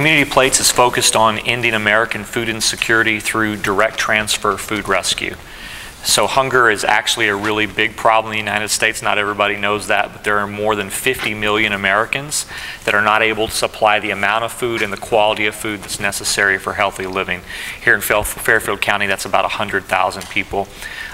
Community Plates is focused on ending American food insecurity through direct transfer food rescue. So hunger is actually a really big problem in the United States. Not everybody knows that, but there are more than 50 million Americans that are not able to supply the amount of food and the quality of food that's necessary for healthy living. Here in Fairfield County, that's about 100,000 people.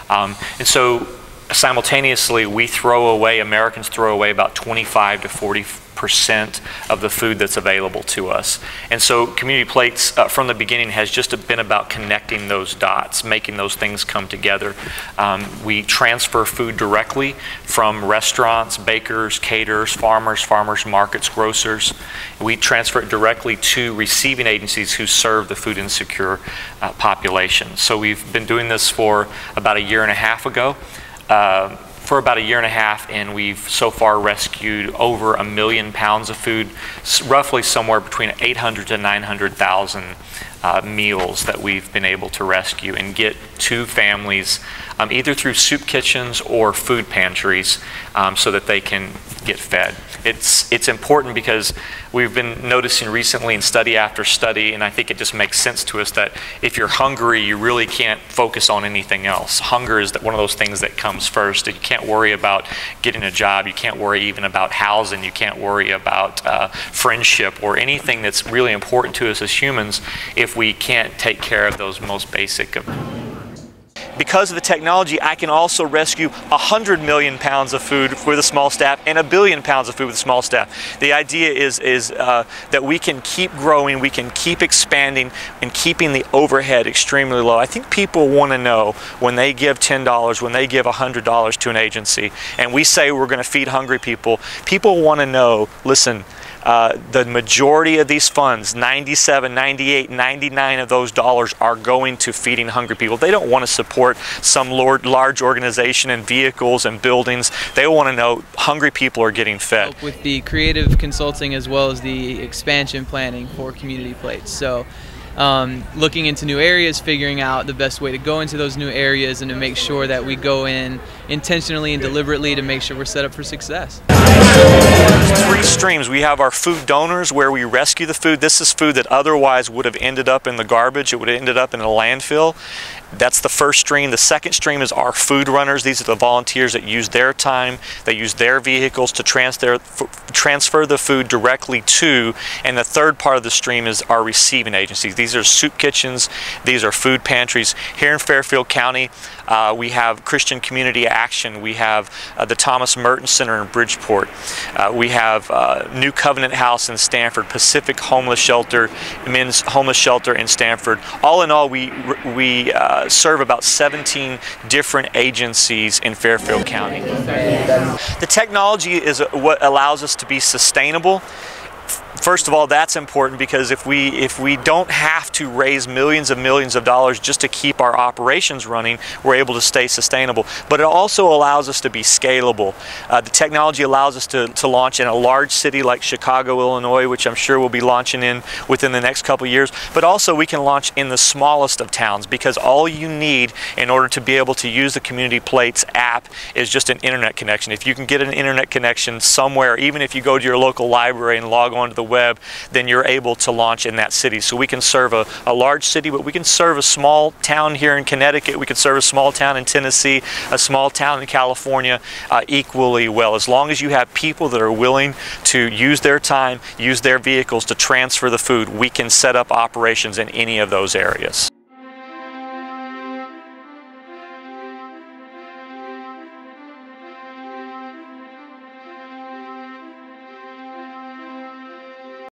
Um, and so simultaneously, we throw away, Americans throw away about 25 to 40 percent of the food that's available to us. And so Community Plates uh, from the beginning has just been about connecting those dots, making those things come together. Um, we transfer food directly from restaurants, bakers, caterers, farmers, farmers markets, grocers. We transfer it directly to receiving agencies who serve the food insecure uh, population. So we've been doing this for about a year and a half ago. Uh, for about a year and a half, and we've so far rescued over a million pounds of food, roughly somewhere between 800 to 900,000 uh, meals that we've been able to rescue and get to families um, either through soup kitchens or food pantries um, so that they can get fed. It's, it's important because we've been noticing recently in study after study, and I think it just makes sense to us that if you're hungry, you really can't focus on anything else. Hunger is one of those things that comes first. You can't worry about getting a job. You can't worry even about housing. You can't worry about uh, friendship or anything that's really important to us as humans if we can't take care of those most basic of because of the technology, I can also rescue 100 million pounds of food with a small staff and a billion pounds of food with a small staff. The idea is, is uh, that we can keep growing, we can keep expanding, and keeping the overhead extremely low. I think people want to know when they give $10, when they give $100 to an agency, and we say we're going to feed hungry people, people want to know, listen, uh, the majority of these funds, 97, 98, 99 of those dollars are going to feeding hungry people. They don't want to support some large organization and vehicles and buildings. They want to know hungry people are getting fed. With the creative consulting as well as the expansion planning for community plates. So um, looking into new areas, figuring out the best way to go into those new areas, and to make sure that we go in intentionally and deliberately to make sure we're set up for success. Three streams. We have our food donors where we rescue the food. This is food that otherwise would have ended up in the garbage. It would have ended up in a landfill. That's the first stream. The second stream is our food runners. These are the volunteers that use their time, they use their vehicles to transfer, transfer the food directly to. And the third part of the stream is our receiving agencies. These are soup kitchens, these are food pantries. Here in Fairfield County, uh, we have Christian Community Action, we have uh, the Thomas Merton Center in Bridgeport, uh, we have uh, New Covenant House in Stamford, Pacific Homeless Shelter, Men's Homeless Shelter in Stamford. All in all, we, we uh, serve about 17 different agencies in Fairfield County. The technology is what allows us to be sustainable First of all, that's important because if we if we don't have to raise millions and millions of dollars just to keep our operations running, we're able to stay sustainable. But it also allows us to be scalable. Uh, the technology allows us to, to launch in a large city like Chicago, Illinois, which I'm sure we'll be launching in within the next couple years. But also we can launch in the smallest of towns because all you need in order to be able to use the Community Plates app is just an internet connection. If you can get an internet connection somewhere, even if you go to your local library and log on to the web, then you're able to launch in that city. So we can serve a, a large city, but we can serve a small town here in Connecticut. We can serve a small town in Tennessee, a small town in California uh, equally well. As long as you have people that are willing to use their time, use their vehicles to transfer the food, we can set up operations in any of those areas.